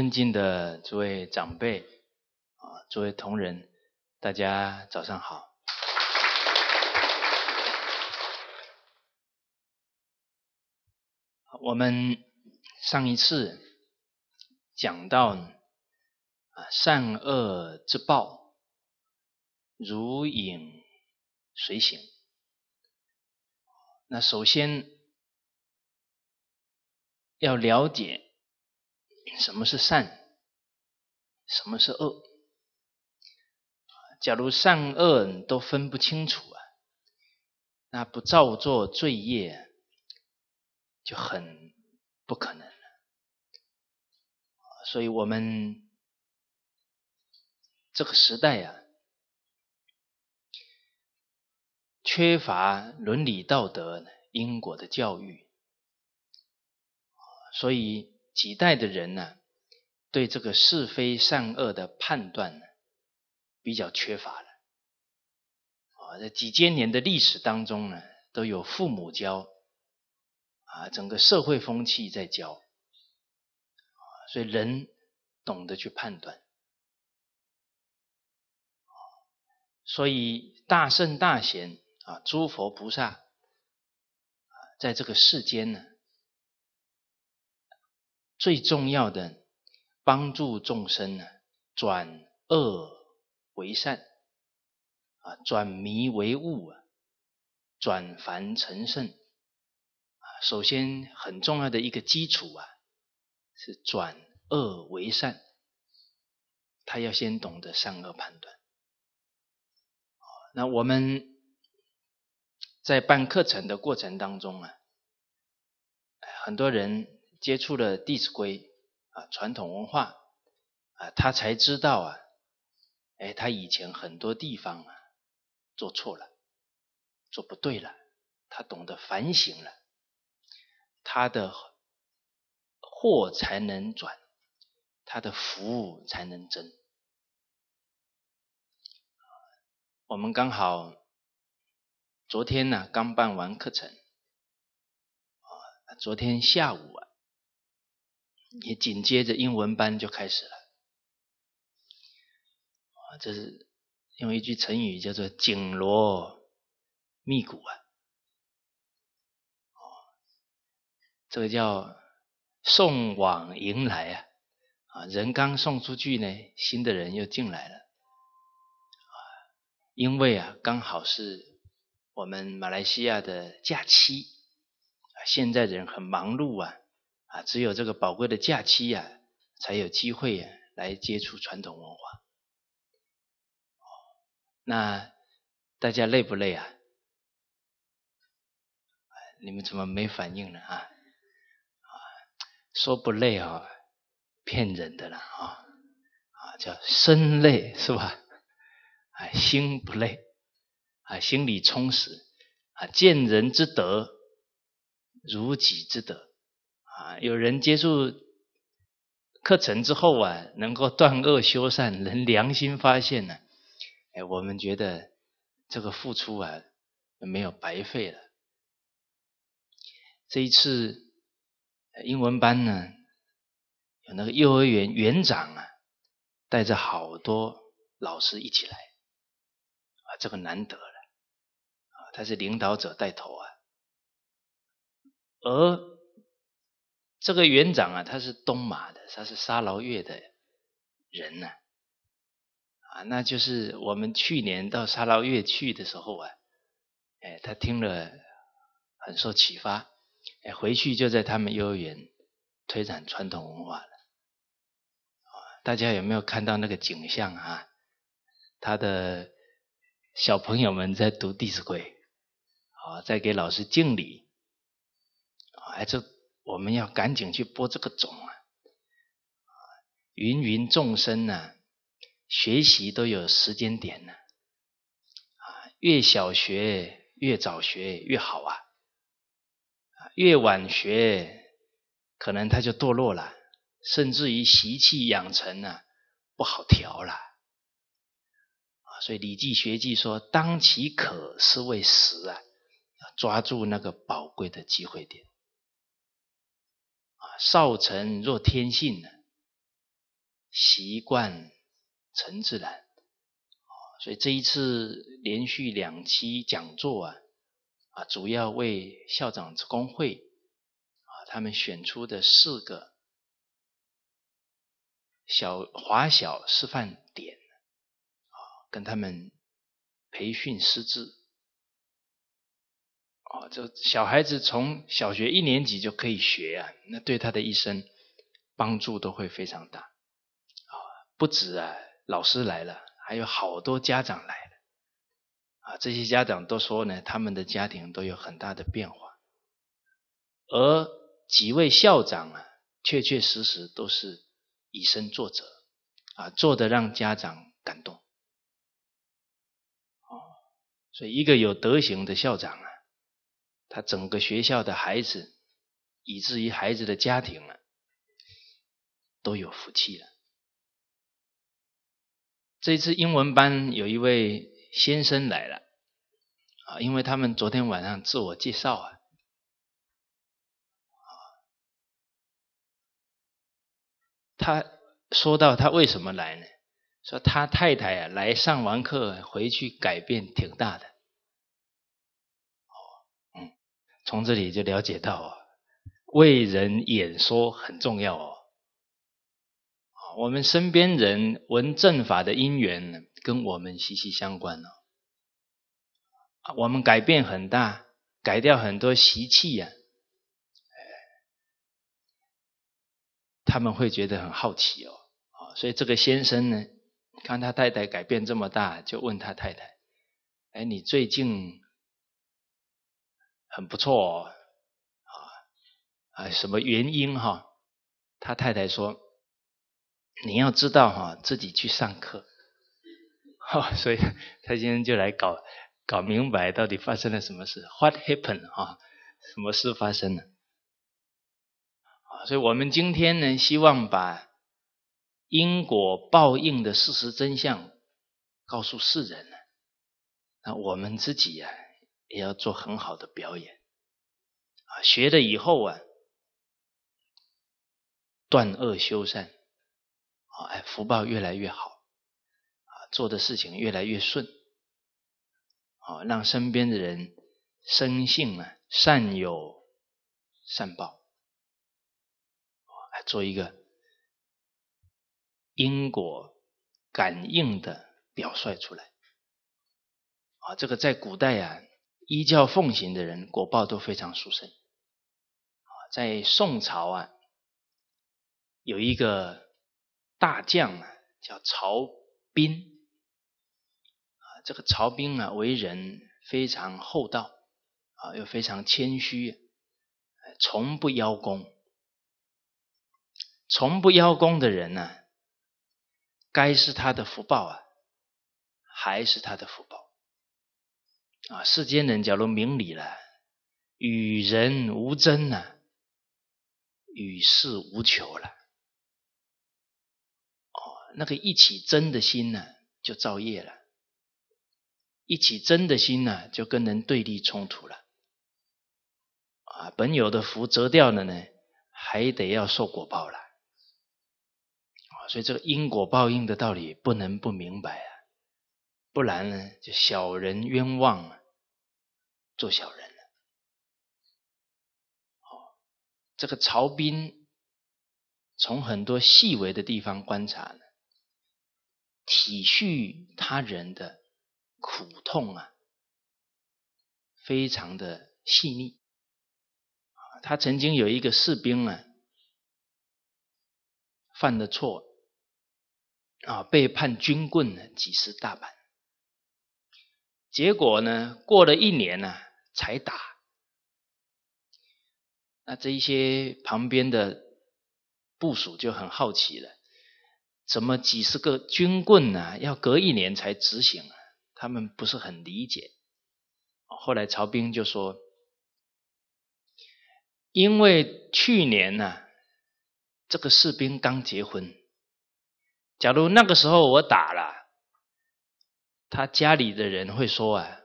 尊敬的诸位长辈啊，诸位同仁，大家早上好。我们上一次讲到啊，善恶之报，如影随形。那首先要了解。什么是善？什么是恶？假如善恶都分不清楚啊，那不造作罪业就很不可能了。所以我们这个时代啊，缺乏伦理道德、因果的教育，所以。几代的人呢，对这个是非善恶的判断呢，比较缺乏了。啊，在几千年的历史当中呢，都有父母教，啊，整个社会风气在教，所以人懂得去判断。所以大圣大贤啊，诸佛菩萨啊，在这个世间呢。最重要的，帮助众生呢，转恶为善，啊，转迷为悟啊，转凡成圣啊。首先很重要的一个基础啊，是转恶为善，他要先懂得善恶判断。那我们在办课程的过程当中啊，很多人。接触了《弟子规》啊，传统文化啊，他才知道啊，哎，他以前很多地方啊做错了，做不对了，他懂得反省了，他的祸才能转，他的福才能增。我们刚好昨天呢刚办完课程啊，昨天下午啊。也紧接着英文班就开始了，啊，这是用一句成语叫做“紧锣密鼓”啊，哦，这个叫送往迎来啊，啊，人刚送出去呢，新的人又进来了，啊，因为啊，刚好是我们马来西亚的假期，现在人很忙碌啊。啊，只有这个宝贵的假期呀，才有机会呀来接触传统文化。那大家累不累啊？你们怎么没反应呢？啊，说不累啊，骗人的了啊啊，叫身累是吧？啊，心不累啊，心里充实啊，见人之德如己之德。啊，有人接触课程之后啊，能够断恶修善，能良心发现呢，哎，我们觉得这个付出啊没有白费了。这一次英文班呢，有那个幼儿园园长啊，带着好多老师一起来，啊，这个难得了，啊，他是领导者带头啊，而。这个园长啊，他是东马的，他是沙劳越的人呢，啊，那就是我们去年到沙劳越去的时候啊，哎，他听了很受启发，哎，回去就在他们幼儿园推展传统文化了，大家有没有看到那个景象啊？他的小朋友们在读《弟子规》，啊，在给老师敬礼，啊，这。我们要赶紧去播这个种啊！芸芸众生呢，学习都有时间点呢。啊，越小学越早学越好啊！越晚学，可能他就堕落了，甚至于习气养成呢不好调了。所以《礼记学记》说：“当其可，是为时啊！”抓住那个宝贵的机会点。少成若天性呢，习惯成自然。所以这一次连续两期讲座啊，啊，主要为校长工会啊，他们选出的四个小华小示范点啊，跟他们培训师资。哦，这小孩子从小学一年级就可以学啊，那对他的一生帮助都会非常大。啊，不止啊，老师来了，还有好多家长来了。啊，这些家长都说呢，他们的家庭都有很大的变化。而几位校长啊，确确实实都是以身作则，啊，做的让家长感动。哦，所以一个有德行的校长啊。他整个学校的孩子，以至于孩子的家庭啊，都有福气了。这次英文班有一位先生来了啊，因为他们昨天晚上自我介绍啊，他说到他为什么来呢？说他太太啊来上完课回去改变挺大的。从这里就了解到啊，为人演说很重要哦。我们身边人闻正法的因缘，跟我们息息相关哦。我们改变很大，改掉很多习气呀，他们会觉得很好奇哦。所以这个先生呢，看他太太改变这么大，就问他太太：“哎，你最近？”很不错啊啊！什么原因哈？他太太说：“你要知道哈，自己去上课。”哈，所以他今天就来搞搞明白到底发生了什么事。What happened？哈，什么事发生了？所以我们今天呢，希望把因果报应的事实真相告诉世人呢。那我们自己呀。也要做很好的表演啊！学了以后啊，断恶修善啊，哎，福报越来越好啊，做的事情越来越顺啊，让身边的人生性啊，善有善报啊，做一个因果感应的表率出来啊！这个在古代啊。依教奉行的人，果报都非常殊胜。在宋朝啊，有一个大将啊，叫曹彬。这个曹彬啊，为人非常厚道，啊，又非常谦虚，从不邀功。从不邀功的人呢，该是他的福报啊，还是他的福报？啊，世间人假如明理了，与人无争呢，与世无求了。哦，那个一起争的心呢，就造业了；一起争的心呢，就跟人对立冲突了。啊，本有的福折掉了呢，还得要受果报了。啊，所以这个因果报应的道理不能不明白啊，不然呢，就小人冤枉啊。做小人了，哦，这个曹彬从很多细微的地方观察呢，体恤他人的苦痛啊，非常的细腻。他曾经有一个士兵啊，犯了错啊，被判军棍呢，几十大板。结果呢，过了一年呢。才打，那这一些旁边的部署就很好奇了，怎么几十个军棍呢？要隔一年才执行啊？他们不是很理解。后来曹兵就说：“因为去年呢，这个士兵刚结婚，假如那个时候我打了，他家里的人会说啊。”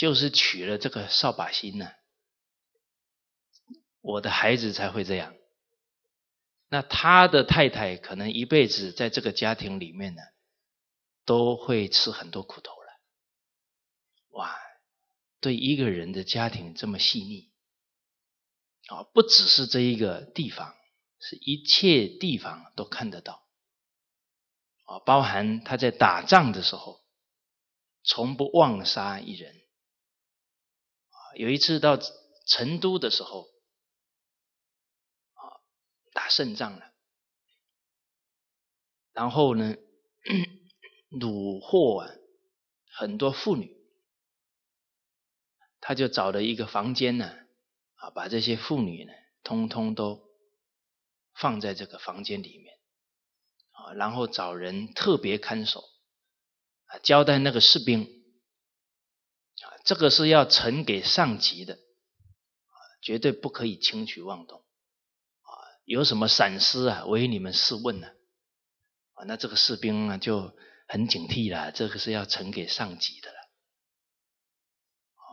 就是娶了这个扫把星呢，我的孩子才会这样那他的太太可能一辈子在这个家庭里面呢，都会吃很多苦头了。哇，对一个人的家庭这么细腻啊，不只是这一个地方，是一切地方都看得到啊，包含他在打仗的时候，从不妄杀一人。有一次到成都的时候。啊打胜仗了，然后呢，虏获啊很多妇女，他就找了一个房间呢，啊，把这些妇女呢，通通都放在这个房间里面，啊，然后找人特别看守，啊，交代那个士兵，啊这个是要呈给上级的，啊，绝对不可以轻举妄动。啊有什么闪失啊？为你们试问呢？啊，那这个士兵啊就很警惕了，这个是要呈给上级的了。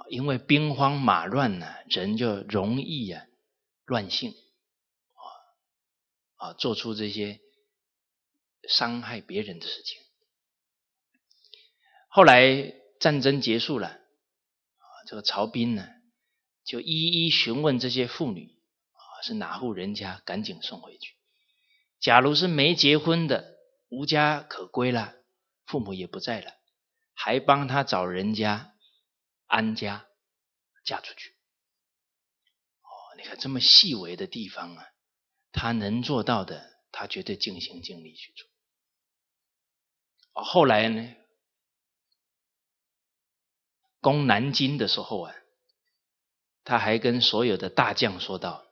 因为兵荒马乱呢，人就容易啊乱性，啊啊，做出这些伤害别人的事情。后来战争结束了，这个曹彬呢就一一询问这些妇女啊。是哪户人家，赶紧送回去。假如是没结婚的，无家可归了，父母也不在了，还帮他找人家安家，嫁出去。哦，你看这么细微的地方啊，他能做到的，他绝对尽心尽力去做。哦，后来呢，攻南京的时候啊，他还跟所有的大将说道。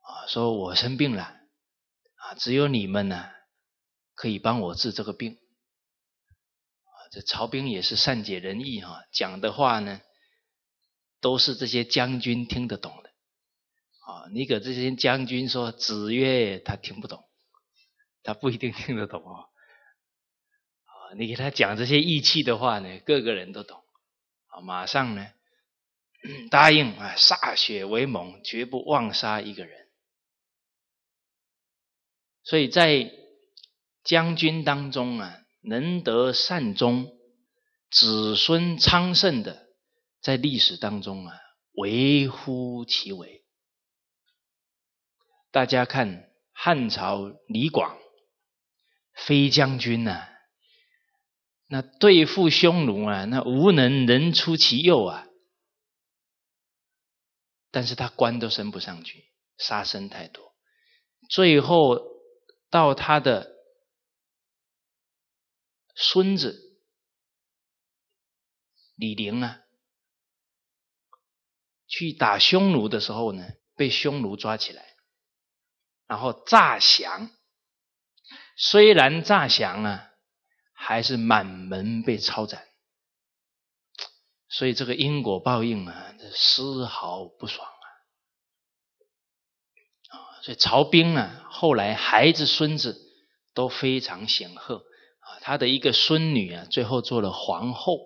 啊说我生病了啊，只有你们呢可以帮我治这个病啊。这曹兵也是善解人意哈，讲的话呢都是这些将军听得懂的啊。你给这些将军说子曰，他听不懂，他不一定听得懂哦。啊，你给他讲这些义气的话呢，个个人都懂马上呢 答应啊，歃血为盟，绝不妄杀一个人。所以在将军当中啊，能得善终、子孙昌盛的，在历史当中啊，微乎其微。大家看汉朝李广，飞将军呐，那对付匈奴啊，那无能人出其右啊，但是他官都升不上去，杀生太多，最后。到他的孙子李陵啊，去打匈奴的时候呢，被匈奴抓起来，然后诈降。虽然诈降啊，还是满门被抄斩。所以这个因果报应啊，丝毫不爽啊。所以曹兵啊，后来孩子孙子都非常显赫啊。他的一个孙女啊，最后做了皇后，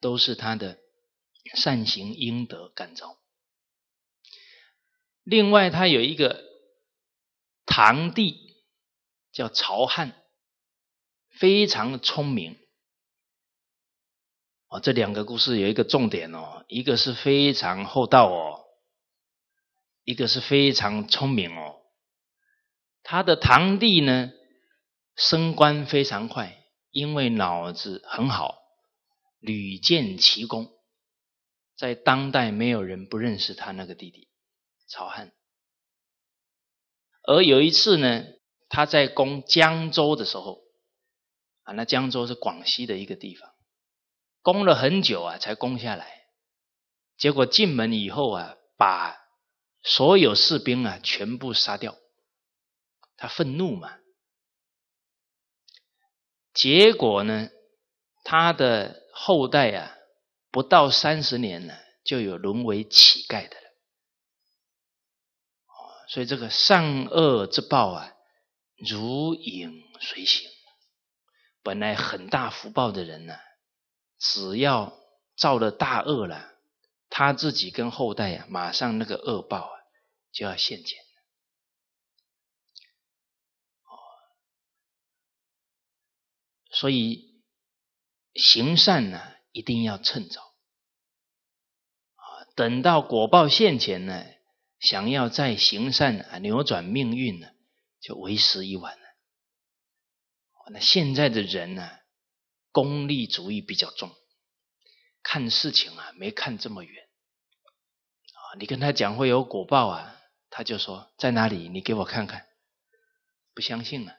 都是他的善行阴德感召。另外，他有一个堂弟叫曹汉，非常的聪明。哦，这两个故事有一个重点哦，一个是非常厚道哦。一个是非常聪明哦，他的堂弟呢升官非常快，因为脑子很好，屡建奇功，在当代没有人不认识他那个弟弟曹汉。而有一次呢，他在攻江州的时候，啊，那江州是广西的一个地方，攻了很久啊才攻下来，结果进门以后啊，把所有士兵啊，全部杀掉。他愤怒嘛？结果呢，他的后代啊，不到三十年呢，就有沦为乞丐的了。所以这个善恶之报啊，如影随形。本来很大福报的人呢，只要造了大恶了，他自己跟后代啊，马上那个恶报啊，就要现前。所以行善呢，一定要趁早。等到果报现前呢，想要再行善啊，扭转命运呢，就为时已晚。那现在的人呢，功利主义比较重，看事情啊，没看这么远啊。你跟他讲会有果报啊，他就说在哪里？你给我看看，不相信了。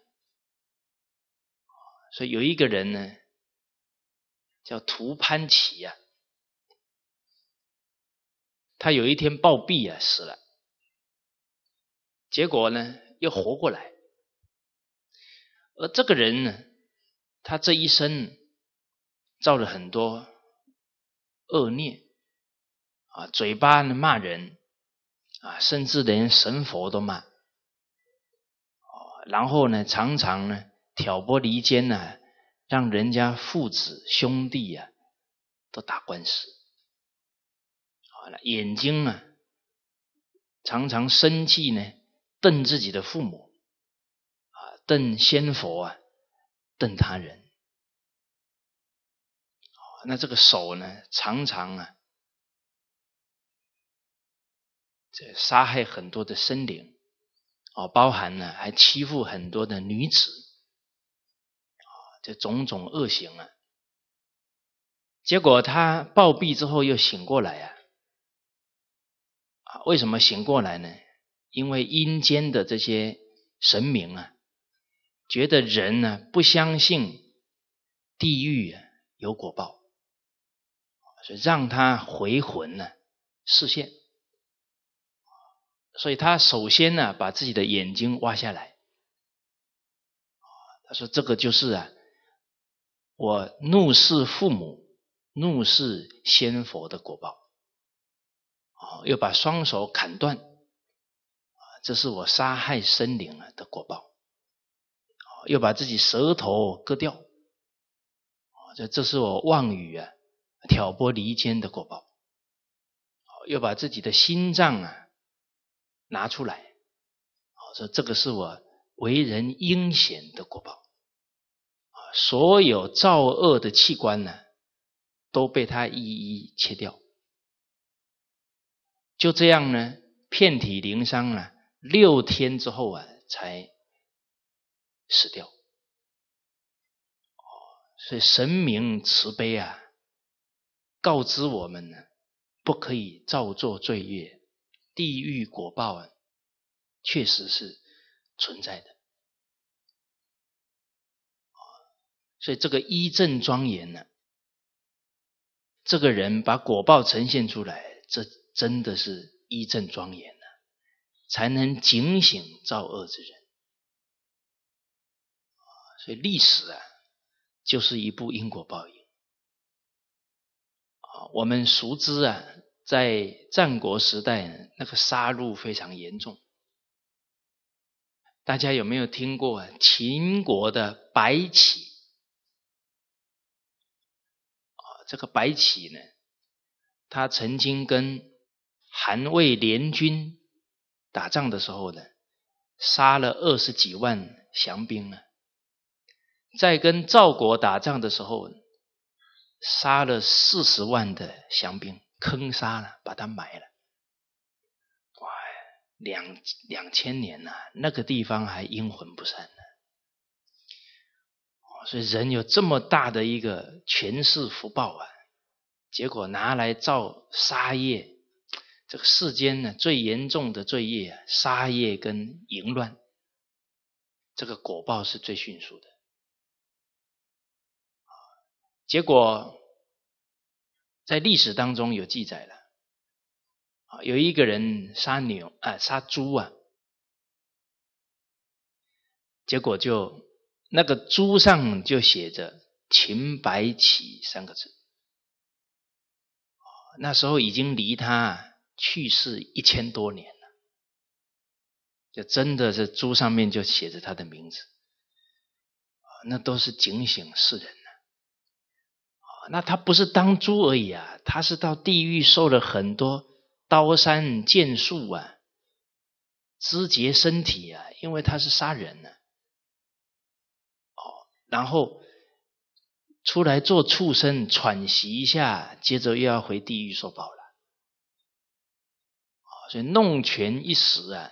所以有一个人呢，叫涂潘奇呀，他有一天暴毙啊，死了，结果呢又活过来。而这个人呢，他这一生造了很多恶孽啊，嘴巴呢骂人啊，甚至连神佛都骂，然后呢，常常呢。挑拨离间呢，让人家父子兄弟呀都打官司。好了，眼睛啊常常生气呢，瞪自己的父母，瞪仙佛啊，瞪他人。那这个手呢，常常啊，这杀害很多的生灵哦，包含呢还欺负很多的女子。这种种恶行啊，结果他暴毙之后又醒过来啊，啊，为什么醒过来呢？因为阴间的这些神明啊，觉得人呢不相信地狱有果报，所以让他回魂呢视线，所以他首先呢把自己的眼睛挖下来，他说这个就是啊。我怒视父母，怒视仙佛的果报，啊，又把双手砍断，这是我杀害生灵了的果报，又把自己舌头割掉，这这是我妄语啊，挑拨离间的果报，又把自己的心脏啊拿出来，啊，说这个是我为人阴险的果报。所有造恶的器官呢，都被他一一切掉。就这样呢，遍体鳞伤了六天之后啊，才死掉。所以神明慈悲啊，告知我们呢，不可以造作罪业，地狱果报啊，确实是存在的。所以这个一正庄严呢，这个人把果报呈现出来，这真的是一正庄严呢，才能警醒造恶之人。所以历史啊，就是一部因果报应。啊，我们熟知啊，在战国时代，那个杀戮非常严重。大家有没有听过秦国的白起？这个白起呢，他曾经跟韩魏联军打仗的时候呢，杀了二十几万降兵呢；在跟赵国打仗的时候，杀了四十万的降兵，坑杀了，把他埋了。哇，两两千年呐，那个地方还阴魂不散呢。所以人有这么大的一个权势福报啊，结果拿来造杀业，这个世间呢最严重的罪业啊，杀业跟淫乱，这个果报是最迅速的。结果在历史当中有记载了，有一个人杀牛啊，杀猪啊，结果就。那个猪上就写着“秦白起”三个字，那时候已经离他去世一千多年了，就真的是猪上面就写着他的名字，那都是警醒世人。那他不是当猪而已啊，他是到地狱受了很多刀山剑树啊，肢解身体啊，因为他是杀人呢。然后出来做畜生喘息一下，接着又要回地狱受报了。所以弄权一时啊，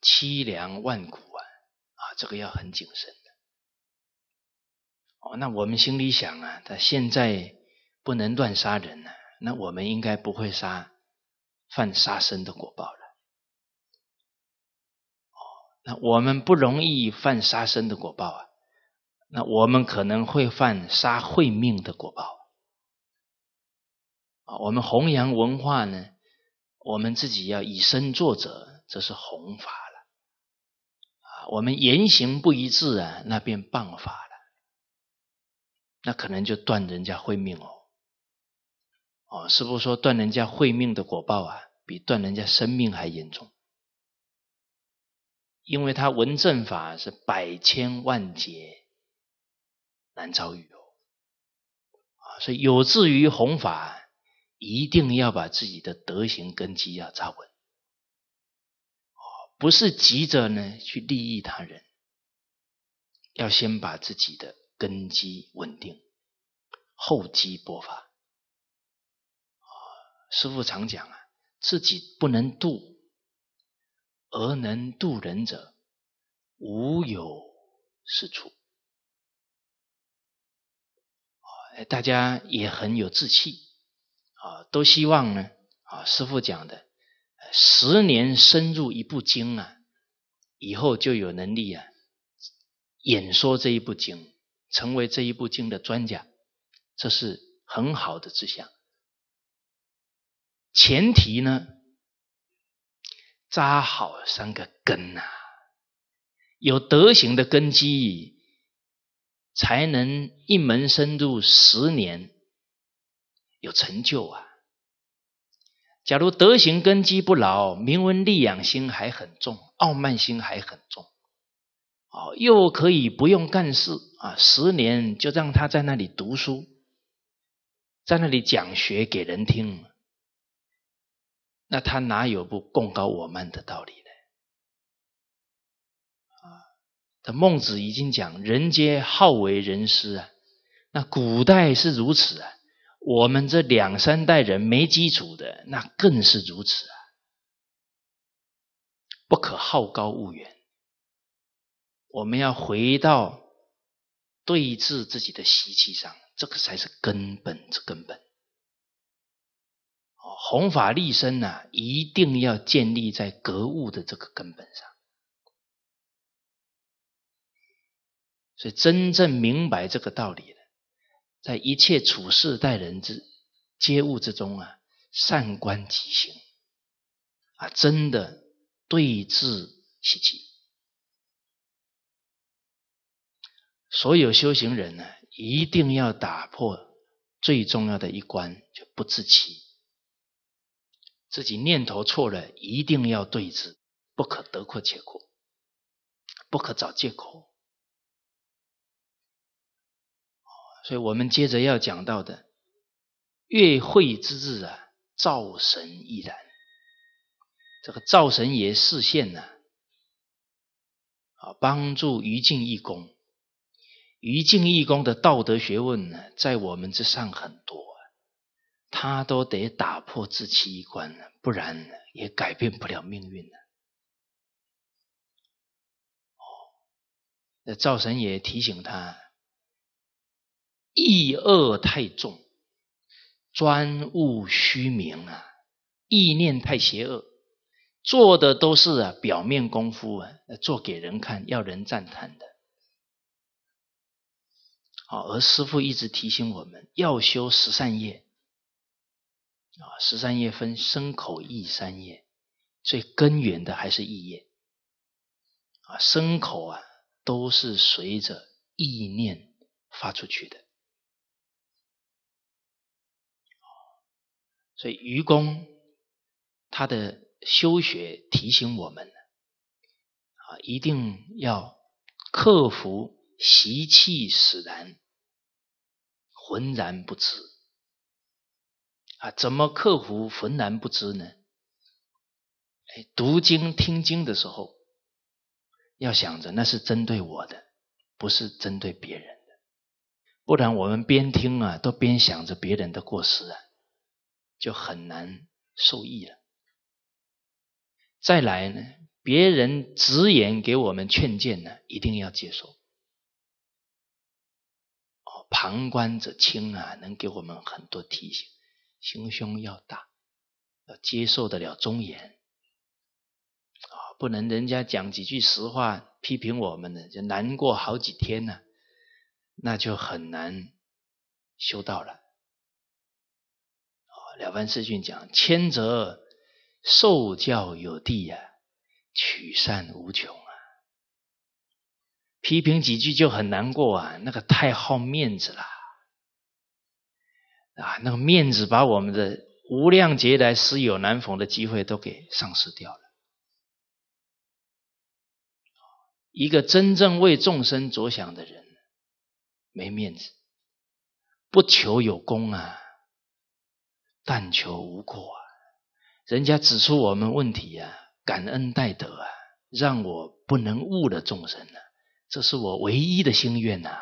凄凉万古啊，啊，这个要很谨慎。哦，那我们心里想啊，他现在不能乱杀人了，那我们应该不会杀犯杀生的果报了。哦，那我们不容易犯杀生的果报啊，那我们可能会犯杀慧命的果报。啊，我们弘扬文化呢？我们自己要以身作则，这是弘法了啊。我们言行不一致啊，那便谤法了，那可能就断人家慧命哦。哦，师父说断人家慧命的果报啊，比断人家生命还严重，因为他闻正法是百千万劫难遭遇哦啊，所以有志于弘法。一定要把自己的德行根基要扎稳，哦，不是急着呢去利益他人，要先把自己的根基稳定，厚积薄发。师父常讲啊，自己不能度，而能度人者，无有是处。大家也很有志气。啊，都希望呢啊，师傅讲的，十年深入一部经啊，以后就有能力啊，演说这一部经，成为这一部经的专家，这是很好的志向。前提呢，扎好三个根呐，有德行的根基，才能一门深入十年。有成就啊！假如德行根基不牢，名闻利养心还很重，傲慢心还很重，哦，又可以不用干事啊，十年就让他在那里读书，在那里讲学给人听，那他哪有不共高我慢的道理呢？啊，这孟子已经讲，人皆好为人师啊，那古代是如此啊。我们这两三代人没基础的，那更是如此啊！不可好高骛远，我们要回到对治自己的习气上，这个才是根本之根本。哦，弘法立身呐，一定要建立在格物的这个根本上。所以，真正明白这个道理的在一切处事待人之接物之中啊，善观己行啊，真的对治习气。所有修行人呢，一定要打破最重要的一关，就不自欺。自己念头错了，一定要对治，不可得过且过，不可找借口。所以我们接着要讲到的月会之日啊，灶神亦然。这个灶神爷示现呢，啊，帮助于敬义公。于敬义公的道德学问呢，在我们之上很多，他都得打破自欺一关不然也改变不了命运了哦，那灶神也提醒他。意恶太重，专务虚名啊！意念太邪恶，做的都是啊表面功夫啊，做给人看，要人赞叹的。啊，而师父一直提醒我们要修十善业啊，十善业分身口意三业，最根源的还是意业啊，身口啊都是随着意念发出去的。所以愚公他的修学提醒我们啊，一定要克服习气使然，浑然不知啊。怎么克服浑然不知呢？哎，读经听经的时候，要想着那是针对我的，不是针对别人的。不然我们边听啊，都边想着别人的过失啊，就很难受益了。再来呢，别人直言给我们劝谏呢，一定要接受。旁观者清啊，能给我们很多提醒。心胸要大，要接受得了忠言。啊，不能人家讲几句实话批评我们呢，就难过好几天呢，那就很难修道了。了凡四训讲：谦则受教有地呀，取善无穷。批评几句就很难过啊，那个太好面子了啊，那个面子把我们的无量劫来师友难逢的机会都给丧失掉了。一个真正为众生着想的人，没面子，不求有功啊，但求无过啊。人家指出我们问题啊，感恩戴德啊，让我不能误了众生呢，这是我唯一的心愿呐。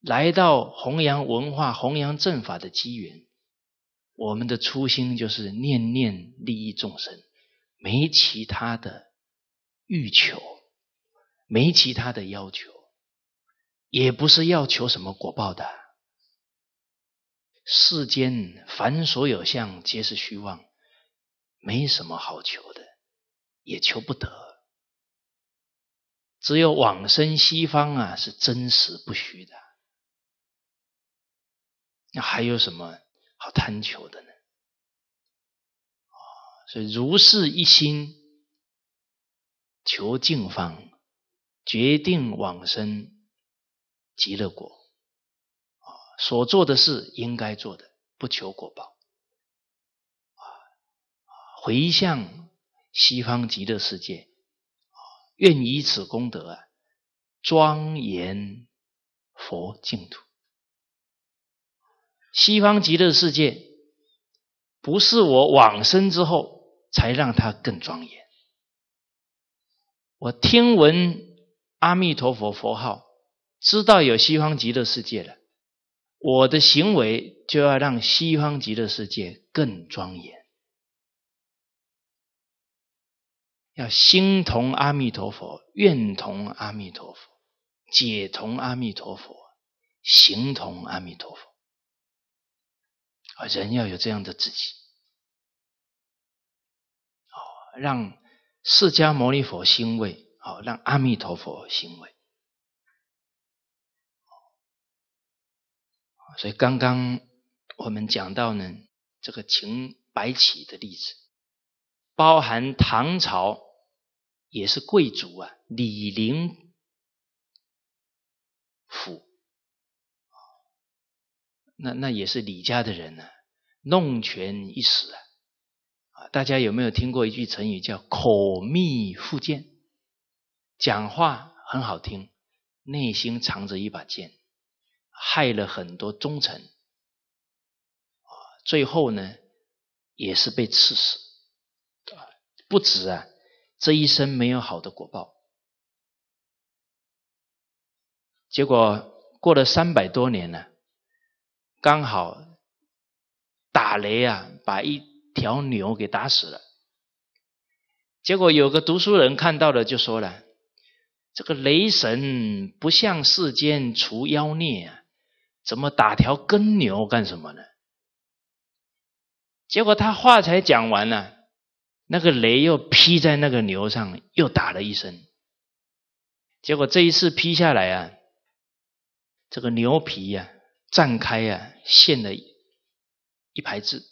来到弘扬文化、弘扬正法的机缘，我们的初心就是念念利益众生。没其他的欲求，没其他的要求，也不是要求什么果报的。世间凡所有相，皆是虚妄，没什么好求的，也求不得。只有往生西方啊，是真实不虚的。那还有什么好贪求的呢？所以如是一心求净方，决定往生极乐国啊！所做的事应该做的，不求果报啊！回向西方极乐世界！愿以此功德啊，庄严佛净土。西方极乐世界不是我往生之后。才让它更庄严。我听闻阿弥陀佛佛号，知道有西方极乐世界了，我的行为就要让西方极乐世界更庄严，要心同阿弥陀佛，愿同阿弥陀佛，解同阿弥陀佛，行同阿弥陀佛。啊，人要有这样的自己。哦让释迦牟尼佛欣慰，哦让阿弥陀佛欣慰。所以刚刚我们讲到呢，这个秦白起的例子，包含唐朝也是贵族啊，李林府，那那也是李家的人呢，弄权一时啊。大家有没有听过一句成语叫“口蜜腹剑”？讲话很好听，内心藏着一把剑，害了很多忠臣。最后呢，也是被刺死。不止啊，这一生没有好的果报。结果过了三百多年呢，刚好打雷啊，把一。条牛给打死了，结果有个读书人看到了，就说了：“这个雷神不向世间除妖孽啊，怎么打条耕牛干什么呢？”结果他话才讲完呢，那个雷又劈在那个牛上，又打了一声。结果这一次劈下来啊，这个牛皮呀绽开呀，现了一排字。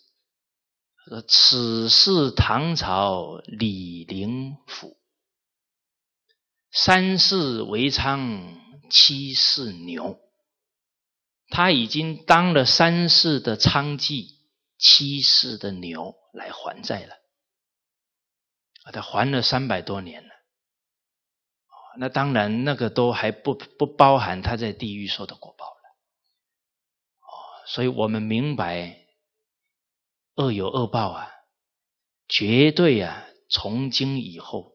说：“此是唐朝李林甫，三世为娼，七世牛。他已经当了三世的娼妓，七世的牛来还债了。啊，他还了三百多年了。那当然，那个都还不不包含他在地狱受的果报了。哦，所以我们明白。”恶有恶报啊，绝对啊！从今以后，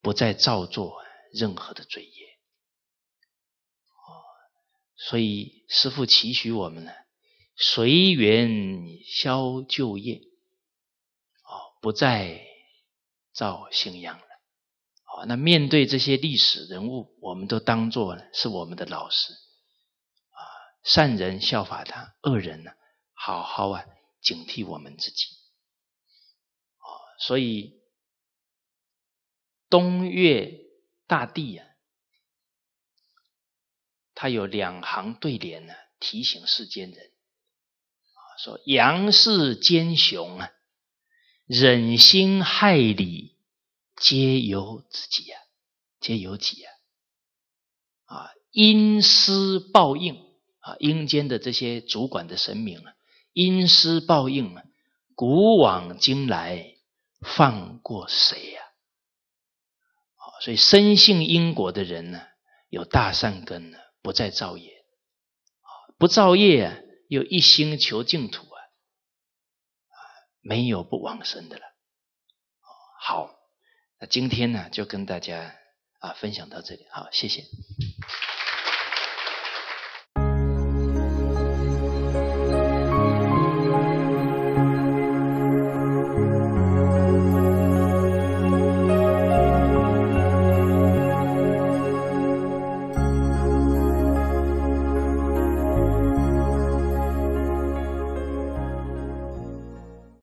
不再造作任何的罪业哦所以师父期许我们呢，随缘消旧业，哦，不再造新殃了。哦，那面对这些历史人物，我们都当做是我们的老师啊，善人效法他，恶人呢，好好啊警惕我们自己。哦，所以东岳大帝啊，他有两行对联呢，提醒世间人啊，说杨氏奸雄啊，忍心害理。皆由自己呀，皆由己呀！啊，因施报应啊，阴间的这些主管的神明啊，因施报应啊，古往今来放过谁呀？啊，所以深信因果的人呢，有大善根呢，不再造业啊，不造业啊，又一心求净土，没有不往生的了。好。那今天呢，就跟大家啊分享到这里，好，谢谢。